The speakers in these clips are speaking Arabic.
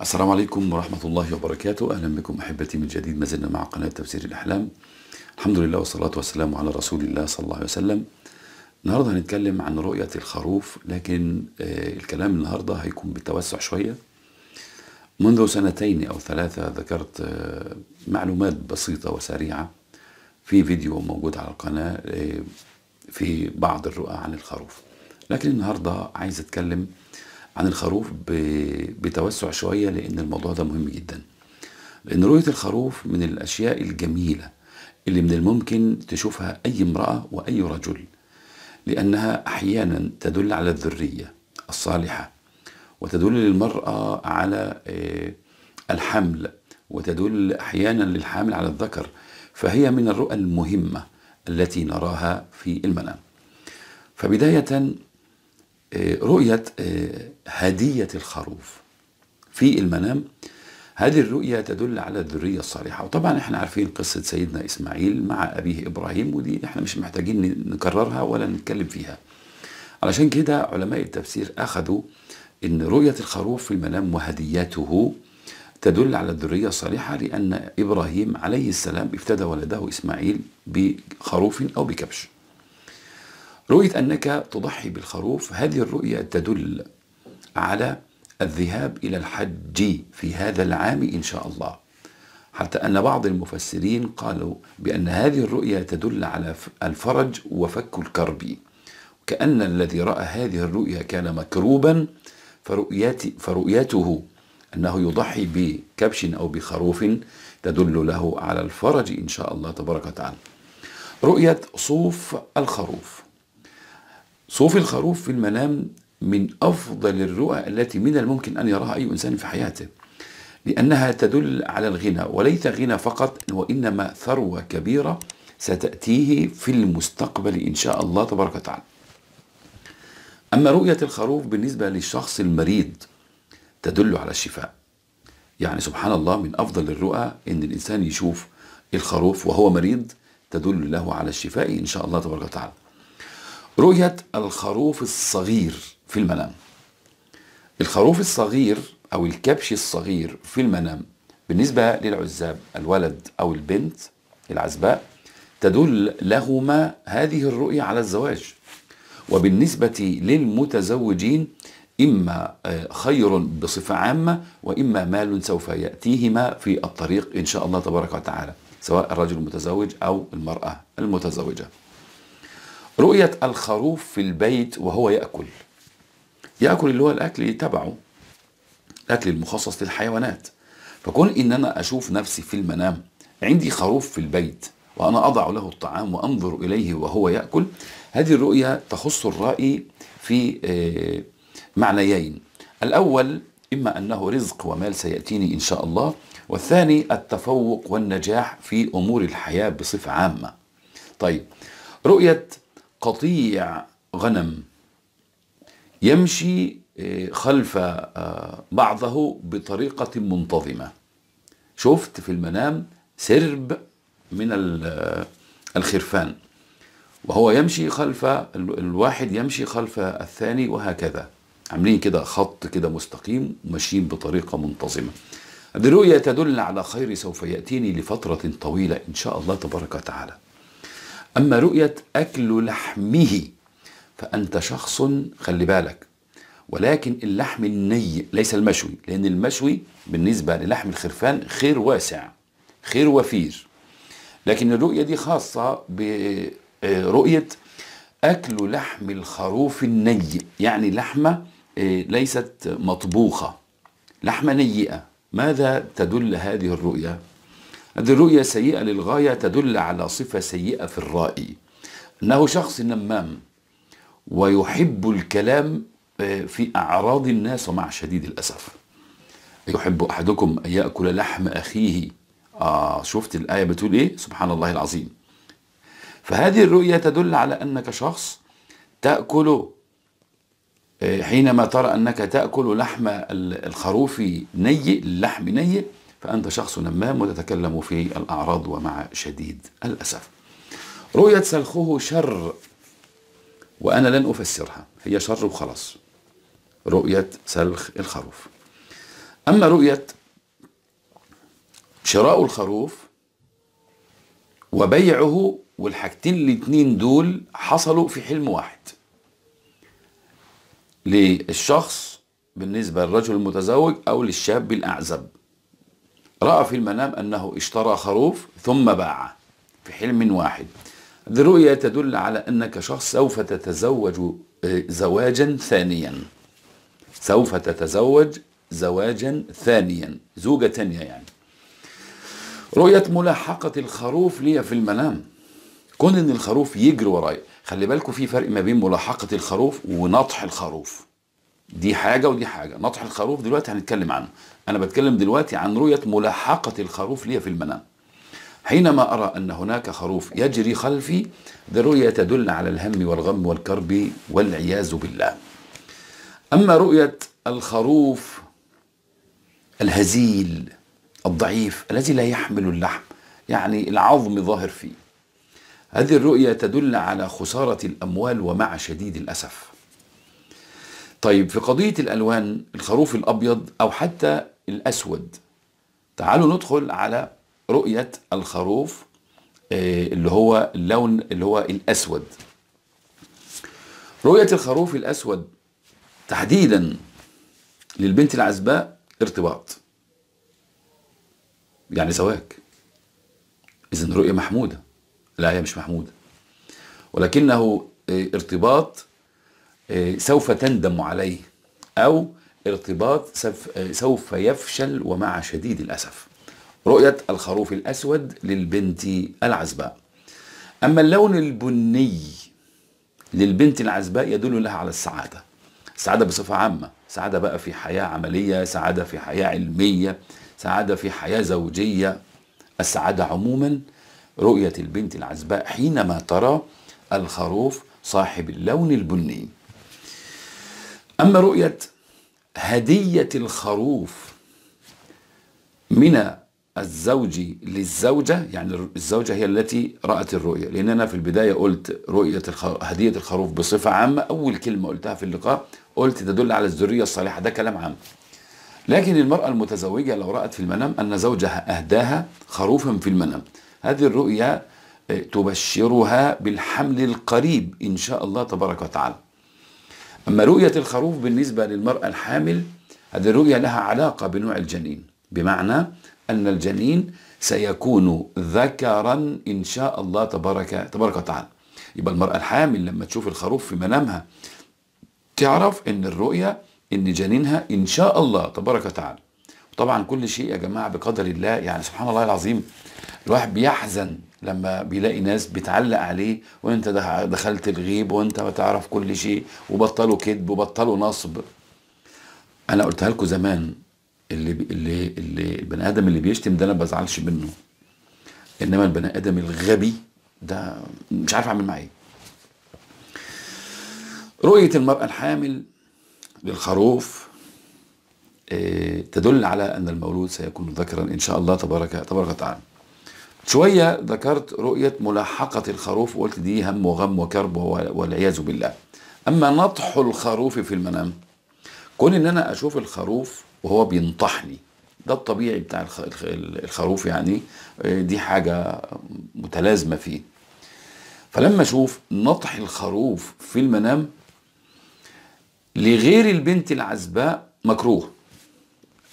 السلام عليكم ورحمة الله وبركاته. أهلا بكم أحبتي من جديد. ما زلنا مع قناة تفسير الأحلام. الحمد لله والصلاة والسلام على رسول الله صلى الله عليه وسلم. النهاردة هنتكلم عن رؤية الخروف لكن آه، الكلام النهاردة هيكون بالتوسع شوية. منذ سنتين أو ثلاثة ذكرت آه، معلومات بسيطة وسريعة في فيديو موجود على القناة آه، في بعض الرؤى عن الخروف. لكن النهاردة عايز أتكلم عن الخروف بتوسع شوية لأن الموضوع ده مهم جدا. لأن رؤية الخروف من الأشياء الجميلة اللي من الممكن تشوفها أي امرأة وأي رجل لأنها أحيانا تدل على الذرية الصالحة وتدل للمرأة على آه، الحمل وتدل أحيانا للحامل على الذكر. فهي من الرؤى المهمة التي نراها في المنام. فبداية رؤية آه، هدية الخروف في المنام. هذه الرؤية تدل على الذرية الصالحة. وطبعا إحنا عارفين قصة سيدنا إسماعيل مع أبيه إبراهيم ودي إحنا مش محتاجين نكررها ولا نتكلم فيها. علشان كده علماء التفسير أخذوا إن رؤية الخروف في المنام وهديته تدل على الذرية الصالحة لأن إبراهيم عليه السلام افتدى ولده إسماعيل بخروف أو بكبش. رؤية أنك تضحي بالخروف هذه الرؤية تدل على الذهاب إلى الحج في هذا العام إن شاء الله. حتى أن بعض المفسرين قالوا بأن هذه الرؤية تدل على الفرج وفك الكرب. كأن الذي رأى هذه الرؤيا كان مكروبا فرؤيته أنه يضحي بكبش أو بخروف تدل له على الفرج إن شاء الله تبارك وتعالى. رؤية صوف الخروف. صوف الخروف في المنام من أفضل الرؤى التي من الممكن أن يراها أي إنسان في حياته لأنها تدل على الغنى وليس غنى فقط وإنما ثروة كبيرة ستأتيه في المستقبل إن شاء الله تبارك وتعالى. أما رؤية الخروف بالنسبة للشخص المريض تدل على الشفاء. يعني سبحان الله من أفضل الرؤى إن الإنسان يشوف الخروف وهو مريض تدل له على الشفاء إن شاء الله تبارك وتعالى. رؤية الخروف الصغير في المنام. الخروف الصغير أو الكبش الصغير في المنام بالنسبة للعزاب الولد أو البنت العزباء تدل لهما هذه الرؤية على الزواج. وبالنسبة للمتزوجين إما آه، خير بصفة عامة وإما مال سوف يأتيهما في الطريق إن شاء الله تبارك وتعالى سواء الرجل المتزوج أو المرأة المتزوجة. رؤية الخروف في البيت وهو يأكل. يأكل اللي هو الأكل تبعه الأكل المخصص للحيوانات. فكون إن أنا أشوف نفسي في المنام عندي خروف في البيت وأنا أضع له الطعام وأنظر إليه وهو يأكل هذه الرؤية تخص الرأي في آه، معنيين. الأول إما أنه رزق ومال سيأتيني إن شاء الله والثاني التفوق والنجاح في أمور الحياة بصفة عامة. طيب رؤية قطيع غنم يمشي آه، خلف آه، بعضه بطريقة منتظمة. شفت في المنام سرب من آه، الخرفان. وهو يمشي خلف ال- الواحد يمشي خلف الثاني وهكذا. عاملين كده خط كده مستقيم وماشيين بطريقة منتظمة. الرؤية تدل على خير سوف يأتيني لفترة طويلة إن شاء الله تبارك وتعالى. أما رؤية أكل لحمه فأنت شخص خلي بالك. ولكن اللحم الني ليس المشوي لأن المشوي بالنسبة للحم الخرفان خير واسع خير وفير. لكن الرؤية دي خاصة برؤية أكل لحم الخروف الني يعني لحمة آه، ليست مطبوخة لحمة نيئة. ماذا تدل هذه الرؤية؟ هذه الرؤية سيئة للغاية تدل على صفة سيئة في الرأي. أنه شخص نمام ويحب الكلام آه، في أعراض الناس ومع شديد الأسف. يحب أحدكم أن يأكل لحم أخيه. آه شفت الآية بتقول إيه؟ سبحان الله العظيم. فهذه الرؤية تدل على أنك شخص تأكل آه، حينما ترى أنك تأكل لحم ال- الخروف ني اللحم ني فأنت شخص نمام وتتكلم في الأعراض ومع شديد الأسف. رؤية سلخه شر وأنا لن أفسرها. هي شر وخلاص. رؤية سلخ الخروف. أما رؤية شراء الخروف وبيعه والحاجتين الاتنين دول حصلوا في حلم واحد. للشخص بالنسبة للرجل المتزوج أو للشاب الأعزب. رأى في المنام أنه اشترى خروف ثم باعه في حلم واحد. هذه الرؤية تدل على أنك شخص سوف تتزوج آه، زواجا ثانيا. سوف تتزوج زواجا ثانيا. زوجة ثانية يعني. رؤية ملاحقة الخروف لي في المنام. كون إن الخروف يجري ورايا خلي بالكم في فرق ما بين ملاحقة الخروف ونطح الخروف. دي حاجة ودي حاجة. نطح الخروف دلوقتي هنتكلم عنه. أنا بتكلم دلوقتي عن رؤية ملاحقة الخروف لي في المنام. حينما أرى أن هناك خروف يجري خلفي دي رؤية تدل على الهم والغم والكرب والعياذ بالله. أما رؤية الخروف الهزيل الضعيف الذي لا يحمل اللحم يعني العظم ظاهر فيه هذه الرؤية تدل على خسارة الأموال ومع شديد الأسف. طيب في قضية الألوان الخروف الأبيض أو حتى الأسود تعالوا ندخل على رؤية الخروف آه، اللي هو اللون اللي هو الأسود. رؤية الخروف الأسود تحديدا للبنت العزباء ارتباط. يعني زواج إذن رؤية محمودة. لا هي مش محمودة. ولكنه آه، ارتباط سوف تندم عليه أو ارتباط آه، سوف يفشل ومع شديد الأسف. رؤية الخروف الأسود للبنت العزباء. أما اللون البني للبنت العزباء يدل لها على السعادة. السعادة بصفة عامة. سعادة بقى في حياة عملية سعادة في حياة علمية سعادة في حياة زوجية. السعادة عموما رؤية البنت العزباء حينما ترى الخروف صاحب اللون البني. أما رؤية هدية الخروف من الزوج للزوجة يعني الزوجة هي التي رأت الرؤية. لأن أنا في البداية قلت رؤية. هدية الخروف بصفة عامة. أول كلمة قلتها في اللقاء قلت تدل على الذرية الصالحة. ده كلام عام. لكن المرأة المتزوجة لو رأت في المنام أن زوجها أهداها خروفا في المنام. هذه الرؤيا آه، تبشرها بالحمل القريب إن شاء الله تبارك وتعالى. أما رؤية الخروف بالنسبة للمرأة الحامل هذه الرؤية لها علاقة بنوع الجنين. بمعنى أن الجنين سيكون ذكرا إن شاء الله تبارك تبارك وتعالى. يبقى المرأة الحامل لما تشوف الخروف في منامها تعرف إن الرؤية إن جنينها إن شاء الله تبارك وتعالى. طبعا كل شيء يا جماعة بقدر الله يعني سبحان الله العظيم الواحد بيحزن لما بيلاقي ناس بتعلق عليه وانت دخ- دخلت الغيب وانت ما تعرف كل شيء وبطلوا كذب وبطلوا نصب. أنا قلتها لكم زمان اللي اللي اللي البني آدم اللي بيشتم ده أنا ما بزعلش منه. إنما البني آدم الغبي ده مش عارف أعمل معاه إيه. رؤية المرأة الحامل للخروف تدل على أن المولود سيكون ذكرا إن شاء الله تبارك تبارك وتعالى. شوية ذكرت رؤية ملاحقة الخروف وقلت دي هم وغم وكرب والعياذ بالله. أما نطح الخروف في المنام كون إن أنا أشوف الخروف وهو بينطحني ده الطبيعي بتاع الخ- الخ- الخروف يعني آه، دي حاجة متلازمة فيه. فلما أشوف نطح الخروف في المنام لغير البنت العزباء مكروه.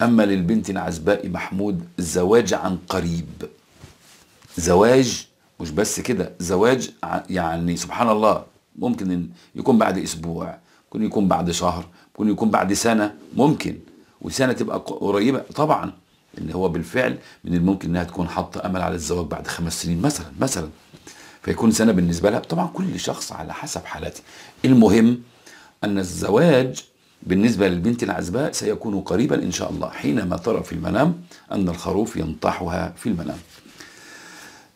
أما للبنت العزباء محمود الزواج عن قريب. زواج مش بس كده زواج يعني سبحان الله ممكن يكون بعد أسبوع ممكن يكون بعد شهر ممكن يكون بعد سنة ممكن. وسنة تبقى قريبة طبعا. إن هو بالفعل من الممكن إنها تكون حاطة أمل على الزواج بعد خمس سنين مثلا مثلا. فيكون سنة بالنسبة لها طبعا كل شخص على حسب حالته المهم أن الزواج بالنسبة للبنت العزباء سيكون قريبا إن شاء الله حينما ترى في المنام أن الخروف ينطحها في المنام.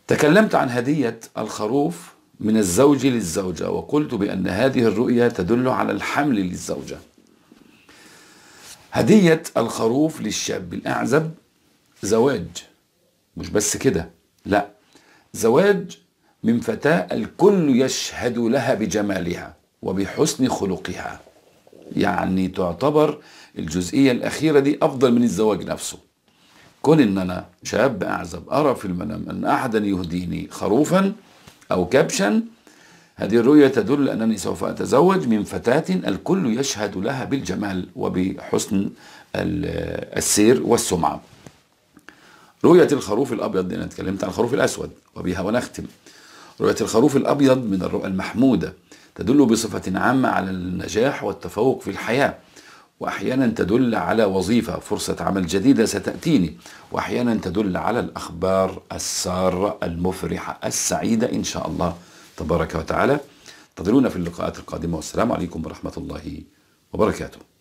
تكلمت عن هدية الخروف من الزوج للزوجة وقلت بأن هذه الرؤية تدل على الحمل للزوجة. هدية الخروف للشاب الأعزب زواج مش بس كده لا زواج من فتاة الكل يشهد لها بجمالها وبحسن خلقها. يعني تعتبر الجزئية الأخيرة دي أفضل من الزواج نفسه. كون إن أنا شاب أعزب أرى في المنام أن احدا يهديني خروفا أو كبشا هذه الرؤية تدل أنني سوف أتزوج من فتاة الكل يشهد لها بالجمال وبحسن السير والسمعة. رؤية الخروف الأبيض أنا اتكلمت عن الخروف الأسود وبها ونختم. رؤية الخروف الأبيض من الرؤى المحمودة. تدل بصفة عامة على النجاح والتفوق في الحياة وأحيانا تدل على وظيفة فرصة عمل جديدة ستأتيني وأحيانا تدل على الأخبار السارة المفرحة السعيدة إن شاء الله تبارك وتعالى. انتظرونا في اللقاءات القادمة والسلام عليكم ورحمة الله وبركاته.